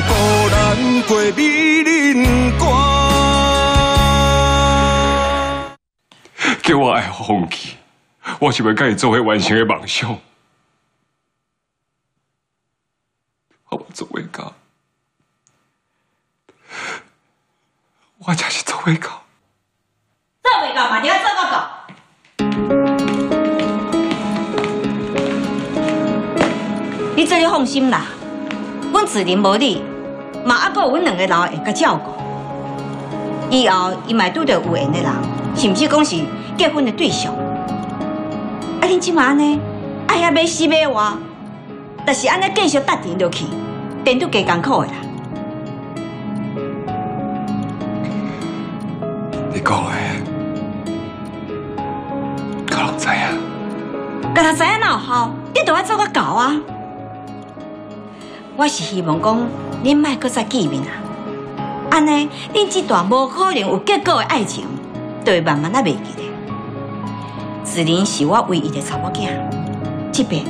孤咱过美人关。叫我爱放弃，我是要甲伊做伙完成的梦想。我做未到，我才是做未到。做未到嘛，就要做到到。你这里放心啦，阮子林无你，嘛还阁有阮两个老会甲照顾。以后伊嘛拄着有缘的人，甚至讲是结婚的对象。啊，恁即马安尼，爱遐买死买活，但是安尼继续搭定落去，变都加艰苦的啦。你讲的，我拢知影。甲他知影哪有效？你都要做个到啊！我是希望讲，恁卖搁再见面啊！安尼，恁这段无可能有结果的爱情，就会慢慢啊袂记咧。子琳是我唯一的查某囝，即边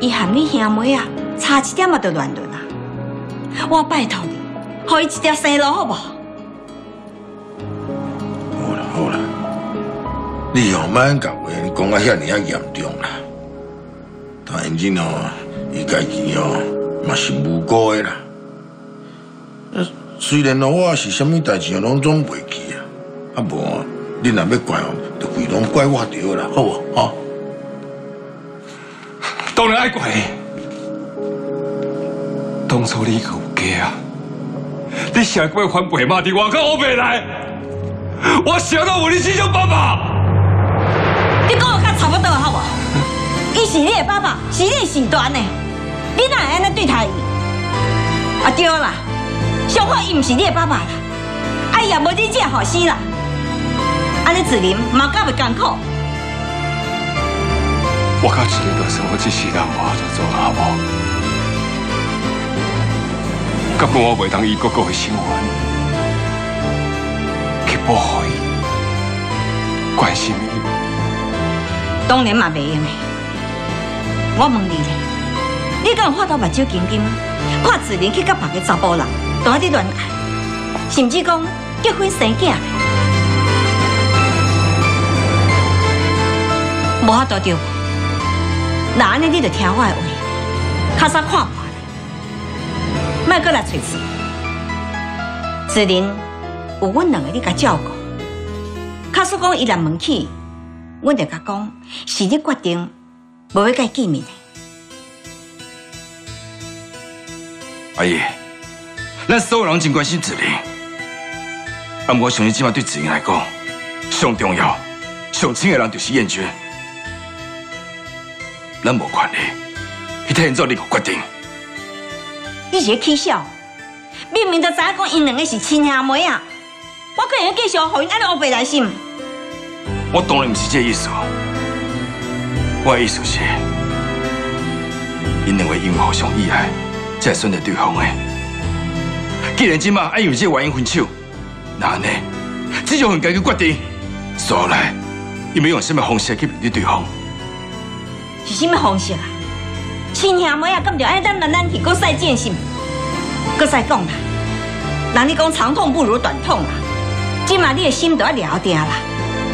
伊含你兄妹啊，差一点啊就乱伦啊！我拜托你，互伊一条生路好不好？啦好啦，你哦莫甲话讲啊遐尔啊严重啦。但因真哦，伊家己哦嘛是无辜的啦。呃，虽然哦我是什么代志哦拢总袂记啊，啊无哦你若要怪我，就规拢怪我着啦，好无？吼、当然爱怪。当初你可有假啊？你想要翻白马伫外口学袂来？我想到有你这种爸爸。你讲我较差不多好不好？伊是你的爸爸，是你的身段呢，对待伊？啊对啦，小花伊毋是你的爸爸啦，啊伊也无你这样好死啦，安尼子琳嘛较袂艰苦。我到这个段生活，这世人我就做好无？根本我袂当以哥哥的身份去保护伊、关心伊。当然嘛袂用的。我问你咧，你敢有看到目睭金金，看子琳去甲别个查甫人，都喺啲恋爱，甚至讲结婚生囝？无法度对无？那安尼你就听我的话，较早看破咧，莫过来找子。子琳有阮两个你甲照顾，假使讲伊来问起，阮就甲讲是你决定无要甲伊见面的。阿姨，咱所有人真关心子玲，啊，我相信即马对子玲来讲，上重要、上亲的人就是燕君。咱无权利去替因做任何决定。你是咧起笑？明明就知影讲因两个是亲兄妹啊！我可能继续互因安尼黑白来心。我当然不是这个意思，我的意思是，因两位因为互相意爱，才会选择对方的。既然今嘛爱因为这原因分手，那安尼，这就应该去决定，接下来，伊要用什么方式去面对对方。是什么方式啊？亲兄妹啊，敢就爱咱男咱去搁赛剑心？搁再讲啦，人你讲长痛不如短痛啦，今嘛你的心都要了定啦，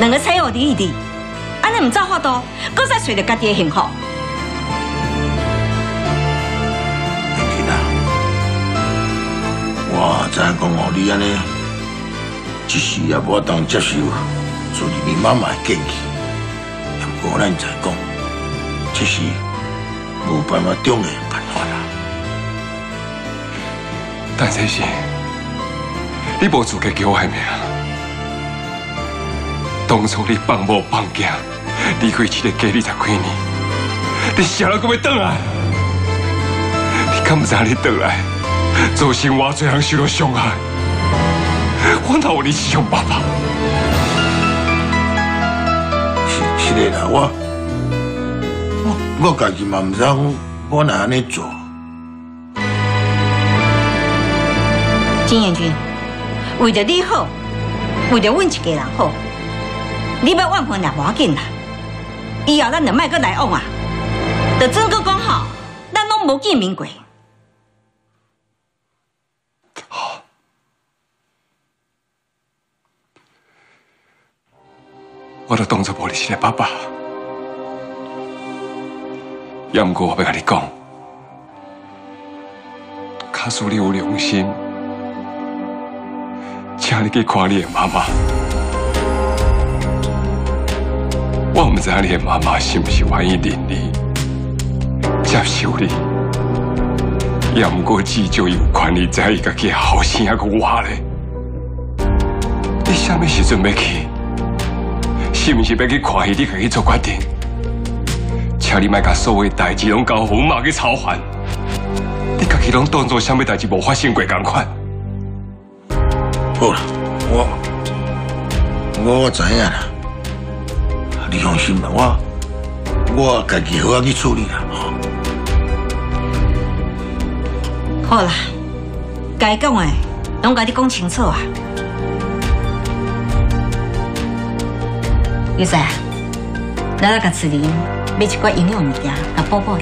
两个妻互你一安尼唔照法度，搁再找着家己的幸福。我知影讲哦，你安尼一时也无当接受自你妈妈的建议，不过咱知讲，这是无办法中的办法啦。但这是你无资格叫我的名。当初你放某放囝，离开这个家二十几年，你啥人搁要倒来？你敢不知你倒来，造成偌多人受到伤害？我哪有你这种爸爸？是是的啦，我我我家己嘛唔知道我哪安尼做。金燕君，为着你好，为着阮一家人好，你要怨恨也无要紧啦。以后咱就莫搁来往啊，就真个讲好，咱拢无见面过。我都当作无你是个爸爸。也毋过我要甲你讲，假使你有良心，请你去看你的妈妈。我毋知影你的妈妈是毋是愿意认你、接受你，也毋过至少有权利知伊家己后生还佫活咧。你什么时阵要去？是毋是要去看戏？你家己做决定。请你莫甲所有代志拢交阮妈去操烦，你家己拢当作什么代志无发生过共款。好啦，我我知影啦，你放心啦，我我家己好好去处理啦。好啦，该讲的拢甲你讲清楚啊。玉仔，咱那个子林买一罐营养物件，甲补补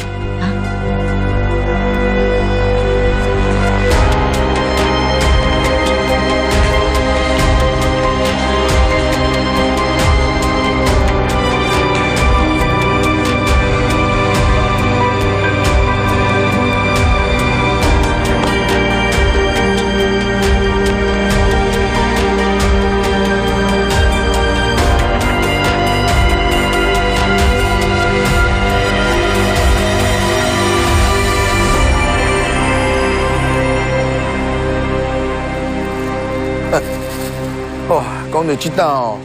啊。哦，讲到这档哦，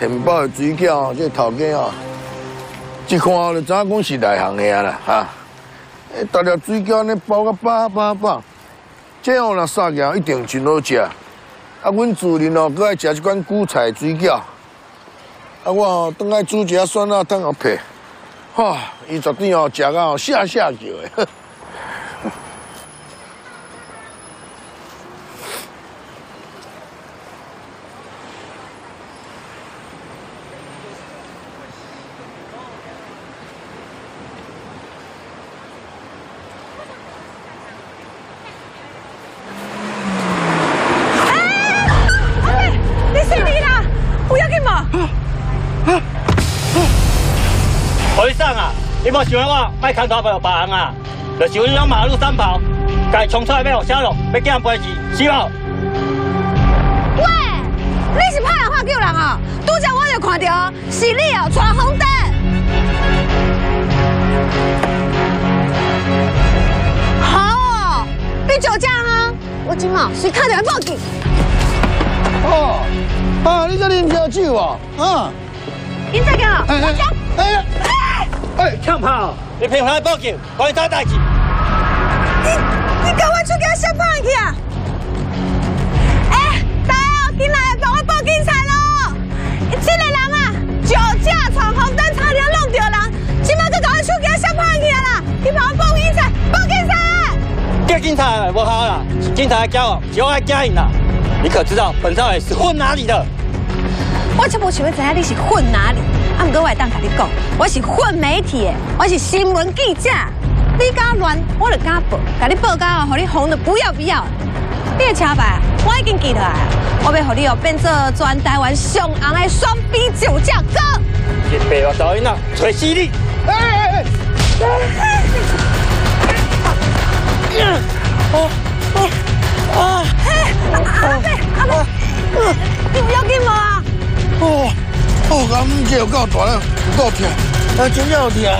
现包的水饺哦，这头家哦，一看就知影讲是内行的啊啦哈。诶，大条水饺呢包个饱饱饱，这样若杀起来一定真好食。啊，阮主人哦，搁爱食一款韭菜水饺。啊，我哦，当爱煮一下酸辣汤啊配，哇，伊绝对哦食到下下叫的。你死你啦！不要紧嘛！回上啊！你莫想我卖牵拖陪别人啊！就是阮种马路三跑，家冲出来要互车路，要惊飞去，是无？喂，你是拍人话叫人哦！拄则我就看到，是你哦，闯红灯。好哦，你酒驾啊！我今嘛随看到来报警。哦，啊，你这啉烧酒哦，啊，警察啊！哎哎哎哎哎，枪炮！你平常报警，关你啥代志？你你赶快出去先放去啊！哎，大家进来帮我报警察咯！这个人啊，酒驾闯红灯，差点弄到人，今麦去赶快出去先放去啦！你帮我报警察，报警察！叫警察不好啦，是警察的骄傲，是我的家人啦。你可知道本少爷是混哪里的？我就不想要知道你是混哪里，啊，毋过我会当甲你讲，我是混媒体的，我是新闻记者。你敢乱，我就敢报，甲你报告哦，互你红的不要不要。你的车牌我已经记落来了，我要互你哦变做全台湾上红的双 B 酒驾哥。一白话抖音啊，找死你！哎哎哎，阿伯阿伯，你不要紧无啊？哦哦，感这有够大了，有够痛，啊，真正有痛啊！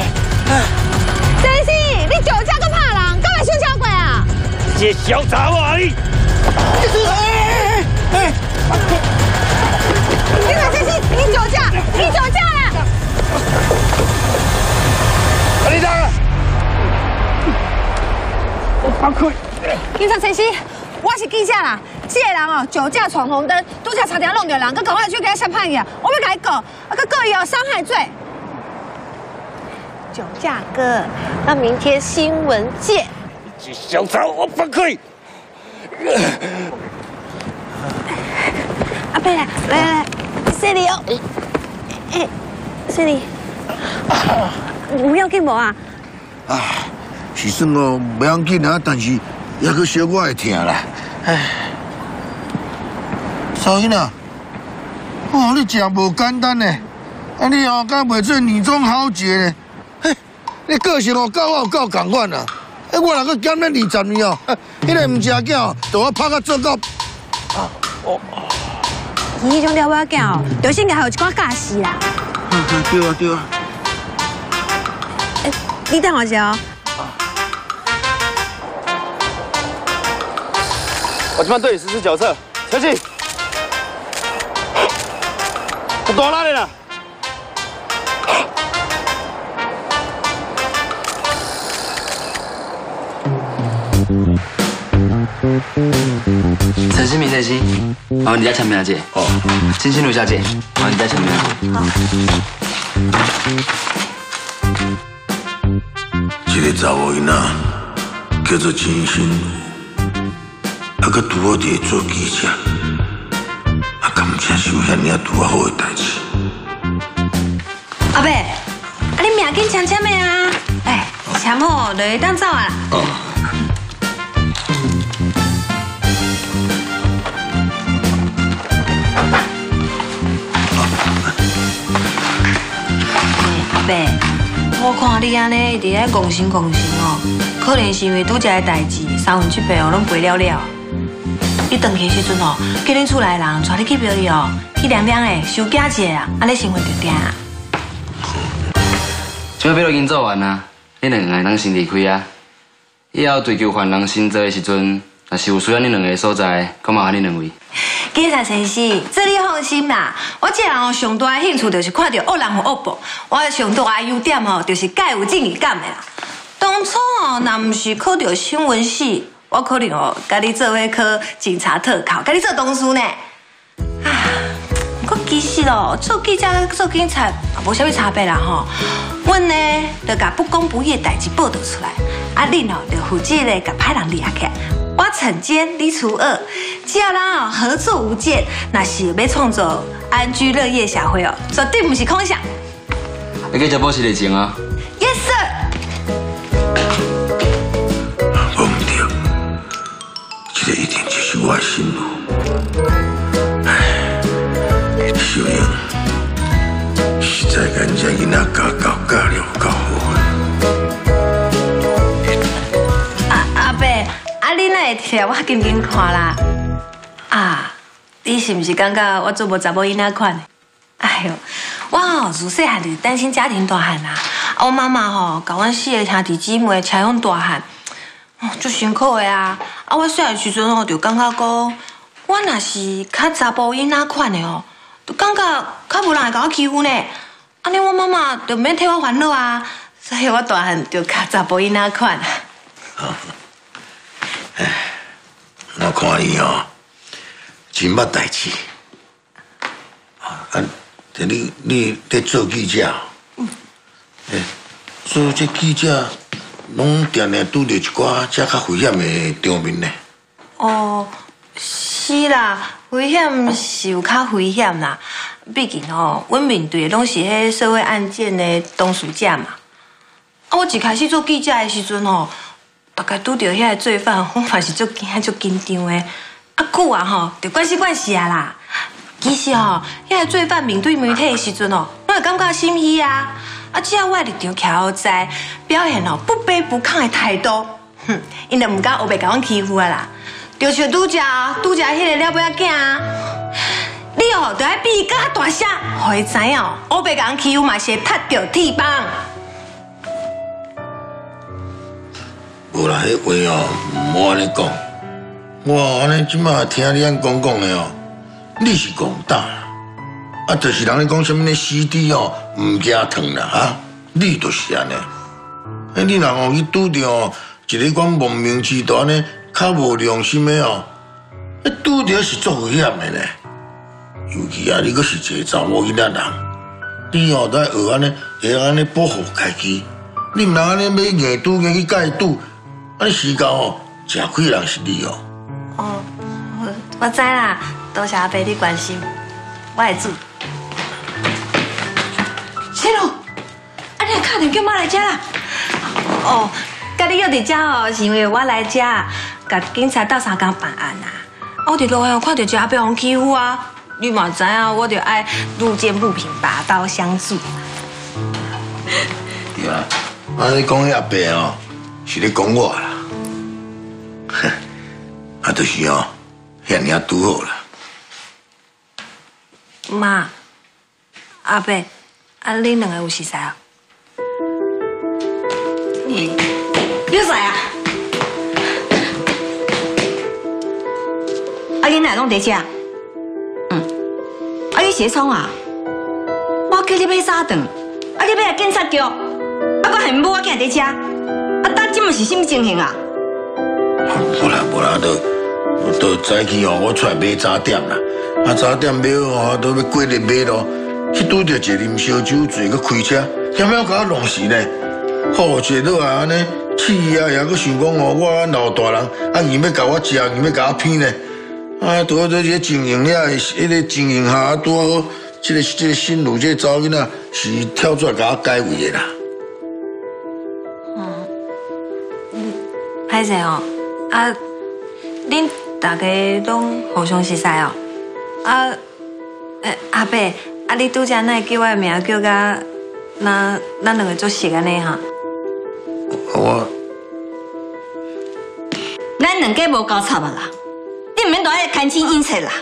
真是，你酒驾搁拍人，敢来修车轨啊？这小查某啊你！哎哎你看真是，你酒驾，你酒驾啦！哎，你打！我崩溃。警察陈曦，我是记者啦。这个人哦，酒驾闯红灯，拄则差点弄到人，佮赶快去给他审判去啊！我要甲伊告，啊，佮告伊有伤害罪。酒驾哥，那明天新闻界。这小查某我崩溃！阿贝来来来来，这里哦。哎，这里。你不要紧无啊？啊，是算哦，不要紧啊，但是也去小我会疼啦。唉，少英啊，哦，你真无简单呢。啊你哦，敢袂做女中豪杰呢？嘿，你个性哦，够我有够共款啊！哎，我若搁减了二十年哦，迄个毋食囝，就我拍到做到。伊迄种了不囝哦，就先给还有一寡架势啦。对啊对啊。哎，你等我一下哦。我这边对你实施脚测，前进。我多哪里了？陈新明先生，麻烦你家签名姐。哦。金心如小姐，麻烦你家签名。好。这个查某囡仔叫做金心如，啊，佮拄好伫做记者，啊，敢真是有遐尔拄好的代志。阿伯，啊，你名紧签签的啊？哎，签好就会当走啊。哦。我看你安尼一直在讲心讲心哦，可能是因为拄只个代志，三分七八哦拢背了了。你回去时阵哦，叫恁厝内人带你去庙里哦，去凉凉的收假一下啊，安尼生活就定啊。这边都已经做完啊，恁两个人先离开啊。以后追求犯人新做的时阵，若是有需要恁两个所在，可麻烦恁两位。警察先生，这你放心啦。我这人哦，上大的兴趣就是看到恶人和恶报。我上大的优点哦，就是介有正义感的啦。当初哦，若不是考到新闻系，我可能哦，跟你做伙考警察特考，跟你做同事呢。啊，我其实哦，做记者做警察也无啥物差别啦吼。阮呢，就把不公不义的代志报道出来，啊，恁哦，就负责咧，甲歹人抓起来。我惩奸，你除恶，只要咱哦合作无间，那是要创造安居乐业社会哦，绝对不是空想。你可以再保持热情啊。我心路。唉，小英，实在跟这囡仔教教教了教好。你哪会听我紧紧看啦？啊，你是不是感觉我做无查某囡仔款？哎呦，我哦自细汉就单亲家庭大汉啊，我妈妈吼教阮四个兄弟姊妹采用大汉，足辛苦的啊！啊，我细汉时阵哦就感觉讲，我若是较查甫囡仔款的哦，就感觉较无人会甲我欺负呢。安尼我妈妈就免替我烦恼啊，所以我大汉就较查甫囡仔款。我看你哦，真捌代志。啊，这你你在做记者？嗯。诶，做这记者，拢定定拄着一寡这较危险的场面呢。哦，是啦，危险是有较危险啦。毕竟哦，阮面对的拢是迄社会案件的当事者嘛。啊，我一开始做记者的时阵哦。大概拄到遐个罪犯，我嘛是足惊、足紧张的。啊久啊吼，就关系关系啊啦。其实吼，遐个罪犯面对媒体的时阵哦，我会感觉心虚啊。啊，只要我立场徛好在，表现哦不卑不亢的态度，哼，因就唔敢后背甲阮欺负啊啦。就像拄只拄只迄个了不要紧啊，你哦，就爱比伊较大声，互伊知影，后背甲阮欺负嘛是踢着铁棒。无啦，迄话哦，唔好安尼讲。我安尼即马听你安讲讲的哦，你是戆大，啊，就是人咧讲什么咧死猪哦，唔惊疼啦哈，你就是安尼。哎，你若哦去拄着一个讲亡命之徒呢，较无良心的哦，哎，拄着是足危险的呢。尤其啊，你阁是一个查某囡仔人，你哦在学安尼，会安尼保护家己，你唔能安尼要硬拄硬去解拄。啊！你时间哦，吃亏人是你哦。哦，我知啦，多谢阿伯你关心，我会做。小龙，啊，你打电叫妈来家啦。哦，甲你约伫遮哦，是因为我来遮，甲警察斗相共办案啊。我伫路上看到一阿伯被欺负啊，你嘛知影，我就爱路见不平拔刀相助。对啊，啊你讲迄阿伯哦，是咧讲我啦，哼，啊就是哦，遐尔拄好啦。妈，阿伯，啊，恁两个有熟识啊？你有啥啊？啊，恁哪拢在遮？嗯，啊，你写创啊？我叫你买沙顿，啊，你买来警察局，啊，我还无我囝在遮，啊，当今嘛是什么情形啊？无啦无啦，都都早起哦，我出来买早点啦。啊，早点买好哦，都要过日买咯。去拄着一啉烧酒醉，佮开车，险险甲我弄死呢。好一个啊，安尼气啊，也佮想讲哦，我老大人，啊，硬要甲我食，硬要甲我骗呢。啊，拄好这个经营了，迄个经营下拄好，这个这个新路这个查某囡仔是跳出来甲我改位的啦。歹势哦，啊，恁大家拢互相熟识哦。啊，诶，阿伯，啊，你拄则那叫我的名叫甲，那咱两个做熟安尼哈？我咱两家无交叉啊啦，你毋免在遐牵亲引切啦。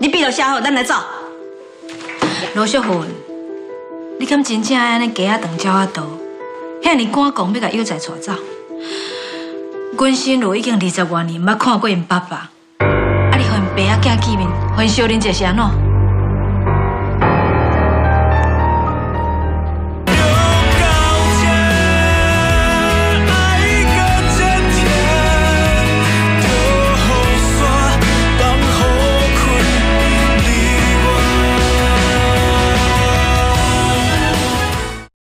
你闭了写好，咱来走。罗秀云，你敢真正爱安尼鸡仔长鸟仔刀？遐尼赶工要甲幼崽带走？阮新罗已经二十多年毋捌看过因爸爸，啊！你互因爸仔见见面，分小恁这是安怎？